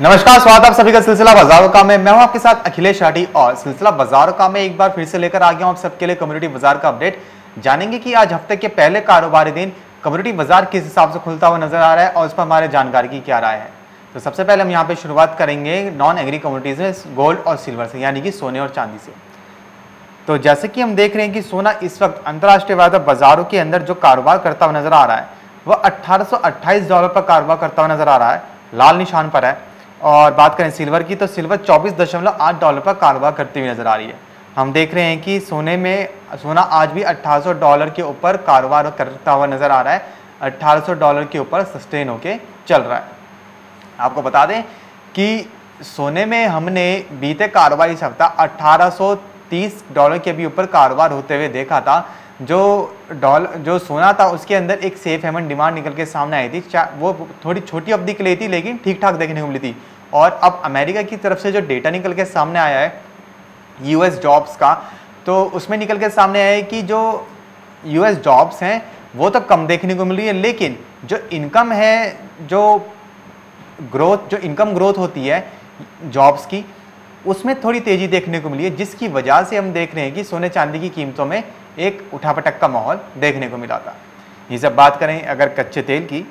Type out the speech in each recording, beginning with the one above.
नमस्कार, स्वागत आप सभी का सिलसिला बाजारों का में। मैं हूँ आपके साथ अखिलेश राठी और सिलसिला बाजारों का में एक बार फिर से लेकर आ गया हूँ आप सबके लिए कम्युनिटी बाज़ार का अपडेट। जानेंगे कि आज हफ़्ते के पहले कारोबारी दिन कम्युनिटी बाज़ार किस हिसाब से खुलता हुआ नज़र आ रहा है और उस पर हमारे जानकारी की क्या राय है। तो सबसे पहले हम यहाँ पे शुरुआत करेंगे नॉन एग्री कम्युनिटीज में गोल्ड और सिल्वर से, यानी कि सोने और चांदी से। तो जैसे कि हम देख रहे हैं कि सोना इस वक्त अंतर्राष्ट्रीय बाजारों के अंदर जो कारोबार करता हुआ नज़र आ रहा है, वह अठारह डॉलर पर कारोबार करता हुआ नज़र आ रहा है। लाल निशान पर है। और बात करें सिल्वर की तो सिल्वर चौबीस दशमलव आठ डॉलर पर कारोबार करती हुई नज़र आ रही है। हम देख रहे हैं कि सोने में, सोना आज भी 1800 डॉलर के ऊपर कारोबार करता हुआ नज़र आ रहा है। 1800 डॉलर के ऊपर सस्टेन होके चल रहा है। आपको बता दें कि सोने में हमने बीते कारोबारी सप्ताह 1830 डॉलर के भी ऊपर कारोबार होते हुए देखा था। जो डॉलर जो सोना था उसके अंदर एक सेफ़ हेमन डिमांड निकल के सामने आई थी। वो थोड़ी छोटी अवधि के लिए थी, लेकिन ठीक ठाक देखने को मिली थी। और अब अमेरिका की तरफ़ से जो डेटा निकल के सामने आया है यूएस जॉब्स का तो उसमें निकल के सामने आया है कि जो यूएस जॉब्स हैं, वो तो कम देखने को मिल है। लेकिन जो इनकम है, जो ग्रोथ जो इनकम ग्रोथ होती है जॉब्स की, उसमें थोड़ी तेज़ी देखने को मिली है, जिसकी वजह से हम देख रहे हैं कि सोने चांदी की कीमतों में एक उठापटक का माहौल देखने को मिला था। ये जब बात करें अगर कच्चे तेल की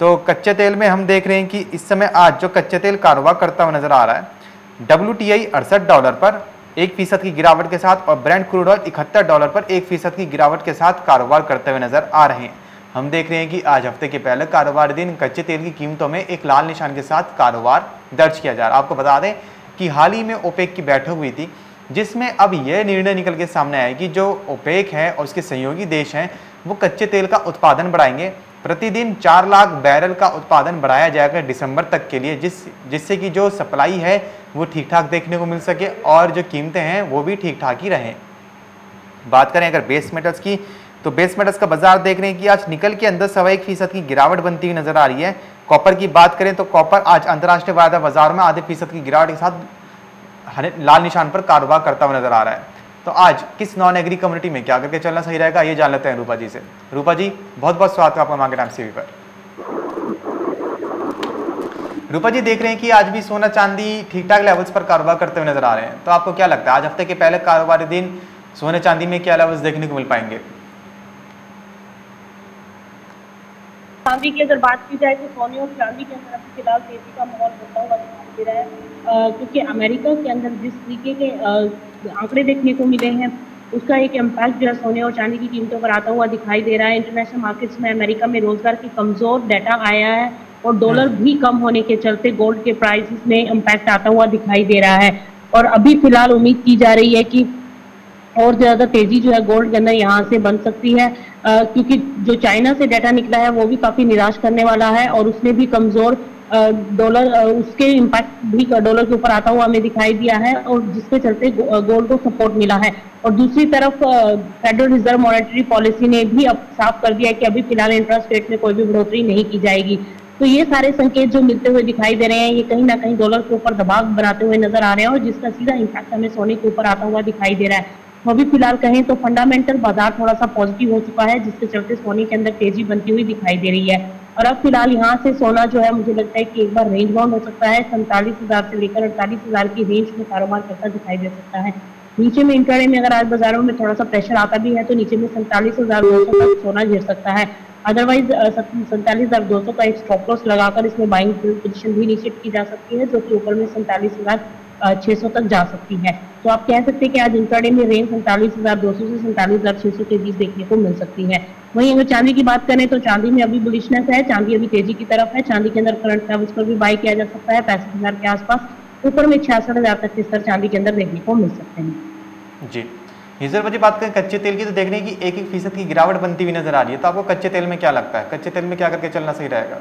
तो कच्चे तेल में हम देख रहे हैं कि इस समय आज जो कच्चे तेल कारोबार करता हुआ नज़र आ रहा है डब्ल्यू टी आई अड़सठ डॉलर पर एक फ़ीसद की गिरावट के साथ और ब्रांड क्रूड ऑयल इकहत्तर डॉलर पर एक फ़ीसद की गिरावट के साथ कारोबार करते हुए नज़र आ रहे हैं। हम देख रहे हैं कि आज हफ़्ते के पहले कारोबार दिन कच्चे तेल की कीमतों में एक लाल निशान के साथ कारोबार दर्ज किया जा रहा है। आपको बता दें कि हाल ही में ओपेक की बैठक हुई थी जिसमें अब यह निर्णय निकल के सामने आया कि जो ओपेक है और उसके सहयोगी देश हैं, वो कच्चे तेल का उत्पादन बढ़ाएँगे। प्रतिदिन चार लाख बैरल का उत्पादन बढ़ाया जाएगा दिसंबर तक के लिए, जिस, जिससे कि जो सप्लाई है, वो ठीक ठाक देखने को मिल सके और जो कीमतें हैं, वो भी ठीक ठाक ही रहें। बात करें अगर बेस मेटल्स की तो बेस मेटल्स का बाज़ार देख रहे हैं कि आज निकल के अंदर सवा एक फ़ीसद की गिरावट बनती हुई नज़र आ रही है। कॉपर की बात करें तो कॉपर आज अंतर्राष्ट्रीय वायदा बाज़ार में आधे फ़ीसद की गिरावट के साथ लाल निशान पर कारोबार करता हुआ नज़र आ रहा है। तो आज किस नॉन एग्री कम्युनिटी में क्या करके चलना सही रहेगा, ये जान लेते हैं रूपा जी से। रूपा जी बहुत बहुत स्वागत है आपका मार्केट टाइम सीवी पर। रूपा जी, देख रहे हैं कि आज भी सोना चांदी ठीक ठाक लेवल्स पर कारोबार करते हुए नज़र आ रहे हैं। तो आपको क्या लगता है, आज हफ़्ते के पहले कारोबारी दिन सोने चांदी में क्या लेवल्स देखने को मिल पाएँगे? चांदी की अगर बात की जाए तो सोने और चांदी के अंदर अभी फ़िलहाल तेज़ी का माहौल होता हुआ दिखाई दे रहा है। क्योंकि अमेरिका के अंदर जिस तरीके के आंकड़े देखने को मिले हैं उसका एक इम्पैक्ट जो है सोने और चांदी की कीमतों पर आता हुआ दिखाई दे रहा है। इंटरनेशनल मार्केट्स में अमेरिका में रोज़गार की कमज़ोर डाटा आया है और डॉलर हम्म। भी कम होने के चलते गोल्ड के प्राइसेस में इम्पैक्ट आता हुआ दिखाई दे रहा है। और अभी फ़िलहाल उम्मीद की जा रही है कि और ज़्यादा तेज़ी जो है गोल्ड के अंदर यहाँ से बन सकती है। आ, क्योंकि जो चाइना से डाटा निकला है वो भी काफ़ी निराश करने वाला है और उसने भी कमज़ोर डॉलर उसके इम्पैक्ट भी डॉलर के ऊपर आता हुआ हमें दिखाई दिया है और जिसके चलते गोल्ड को सपोर्ट मिला है। और दूसरी तरफ़ फेडरल रिज़र्व मॉनेटरी पॉलिसी ने भी अब साफ़ कर दिया है कि अभी फ़िलहाल इंटरेस्ट रेट में कोई भी बढ़ोतरी नहीं की जाएगी। तो ये सारे संकेत जो मिलते हुए दिखाई दे रहे हैं ये कहीं ना कहीं डॉलर के ऊपर दबाव बनाते हुए नज़र आ रहे हैं और जिसका सीधा इम्पैक्ट हमें सोने के ऊपर आता हुआ दिखाई दे रहा है। अभी फ़िलहाल कहें तो फंडामेंटल बाज़ार थोड़ा सा पॉजिटिव हो चुका है, जिसके चलते सोने के अंदर तेज़ी बनती हुई दिखाई दे रही है। और अब फ़िलहाल यहाँ से सोना जो है, मुझे लगता है कि एक बार रेंज बाउंड हो सकता है। सैंतालीस हज़ार से लेकर अड़तालीस हज़ार की रेंज में कारोबार करता दिखाई दे सकता है। नीचे में इंटरडे में अगर आज बाजारों में थोड़ा सा प्रेशर आता भी है तो नीचे में सैंतालीस हज़ार दो सौ तक सोना गिर सकता है। अदरवाइज़ सैंतालीस हज़ार दो सौ का एक स्टॉप लॉस लगाकर इसमें बाइंग पोजिशन भी नीचे की जा सकती है, जो कि ऊपर में सैंतालीस हज़ार 600 तक जा सकती है। तो आप कह सकते हैं कि आज इंट्राडे में रेंज सैंतालीस हज़ार दो सौ से सैंतालीस हज़ार छह सौ के बीच देखने को मिल सकती है। वहीं अगर चांदी की बात करें तो चांदी में अभी बुलिशनेस है, चांदी अभी तेज़ी की तरफ़ है। चांदी के अंदर करंट लेवल्स पर भी बाय किया जा सकता है, पैंसठ हज़ार के आसपास। ऊपर में छियासठ हज़ार तक के स्तर चांदी के अंदर देखने को मिल सकते हैं। जी। हिजर वजी बात करें कच्चे तेल की तो देखने की एक एक फ़ीसद की गिरावट बनती हुई नज़र आ रही है। तो आपको कच्चे तेल में क्या लगता है? कच्चे तेल में क्या करके चलना सही रहेगा?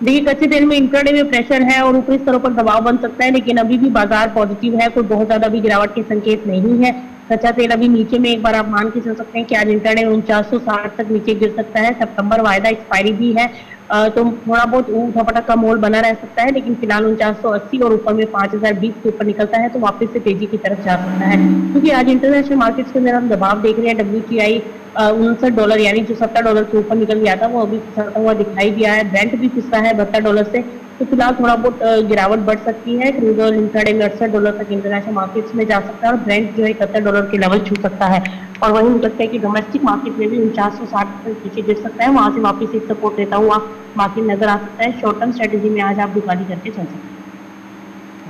देखिए कच्चे तेल में इंट्राडे में प्रेशर है और ऊपरी स्तरों पर दबाव बन सकता है, लेकिन अभी भी बाज़ार पॉजिटिव है, कोई बहुत ज़्यादा भी गिरावट के संकेत नहीं है। कच्चा तेल अभी नीचे में एक बार आप मान के चल सकते हैं कि आज इंटरडे उनचास सौ साठ तक नीचे गिर सकता है। सितंबर वायदा एक्सपायरी भी है तो थोड़ा बहुत ऊठा का मोल बना रह सकता है, लेकिन फ़िलहाल उनचास सौ अस्सी और ऊपर में पाँच हज़ार बीस के ऊपर निकलता है तो वापस से तेज़ी की तरफ़ जा सकता है। क्योंकि आज इंटरनेशनल मार्केट्स के अंदर हम दबाव देख रहे हैं डब्ल्यू टी आई उनसठ डॉलर यानी जो सत्तर डॉलर के ऊपर निकल गया था, वो अभी फिसलता हुआ दिखाई दिया है। ब्रेंट भी फिसला है बहत्तर डॉलर से? तो फ़िलहाल थोड़ा बहुत गिरावट बढ़ सकती है। क्रूड ऑयल इंटरडे अड़सठ डॉलर तक इंटरनेशनल मार्केट्स में जा सकता है और ब्रेंट जो है इकहत्तर डॉलर के लेवल छू सकता है। और वहीं मुझे लगता है कि डोमेस्टिक मार्केट में भी उनचास सौ साठ तक नीचे गिर सकता है। वहाँ से वापस एक सपोर्ट लेता हुआ मार्केट नज़र आ सकता है। शॉर्ट टर्म स्ट्रेटेजी में आज आप दुकानी करके चल सकते हैं।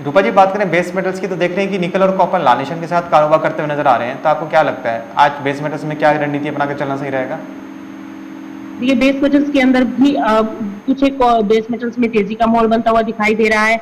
रूपा जी, बात करें बेस मेटल्स की तो देख रहे हैं कि निकल और कॉपर लालिशन के साथ कारोबार करते हुए नज़र आ रहे हैं। तो आपको क्या लगता है, आज बेस मेटल्स में क्या रणनीति अपनाकर चलना सही रहेगा? देखिए बेस मेटल्स के अंदर भी कुछ एक बेस मेटल्स में तेज़ी का माहौल बनता हुआ दिखाई दे रहा है।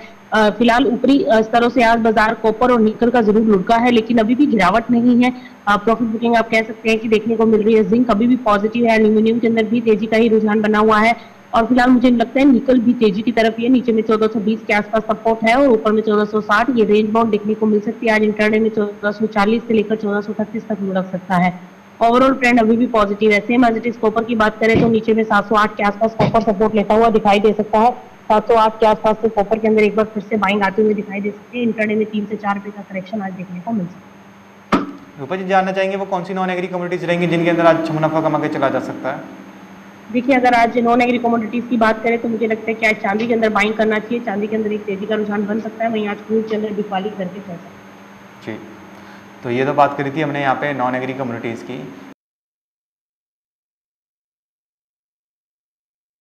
फ़िलहाल ऊपरी स्तरों से आज बाज़ार कॉपर और निकल का ज़रूर लुढ़का है, लेकिन अभी भी गिरावट नहीं है। प्रॉफिट बुकिंग आप कह सकते हैं कि देखने को मिल रही है। जिंक अभी भी पॉजिटिव है एल्यूमिनियम के अंदर भी तेज़ी का ही रुझान बना हुआ है। और फ़िलहाल मुझे लगता है, निकल भी तेज़ी की तरफ़ ही नीचे में 1420 के आसपास सपोर्ट है और ऊपर में 1460 ये रेंज बाउंड देखने को मिल सकती है। आज इंटरडे में 1440 से लेकर 1438 तक लुढ़क सकता है। ओवरऑल ट्रेंड अभी भी पॉजिटिव है। Same as it is copper की बात करें तो नीचे में 708 के आसपास कॉपर सपोर्ट लेता हुआ दिखाई दे सकता है। 708 के आसपास से कॉपर के अंदर एक बार फिर से बाइंग आते हुए दिखाई दे सकती है। इंटरडे में तीन से चार रुपए का करेक्शन आज देखने को मिल सकता है। रूपा जी, जानना चाहेंगे वो कौन सी नॉन एग्री कम्युनिटीज रहेंगी जिनके अंदर आज मुनाफा कमा के चला जा सकता है? देखिए, अगर आज नॉन एग्री कमोडिटीज की बात करें तो मुझे लगता है कि आज चांदी के अंदर बाइंग करना चाहिए। चांदी के अंदर एक तेज़ी का रुझान बन सकता है। वहीं आज क्रूड के अंदर बिकवाली करके चल सकता है। जी। तो ये तो बात करी थी हमने यहाँ पे नॉन एग्री कम्युनिटीज़ की।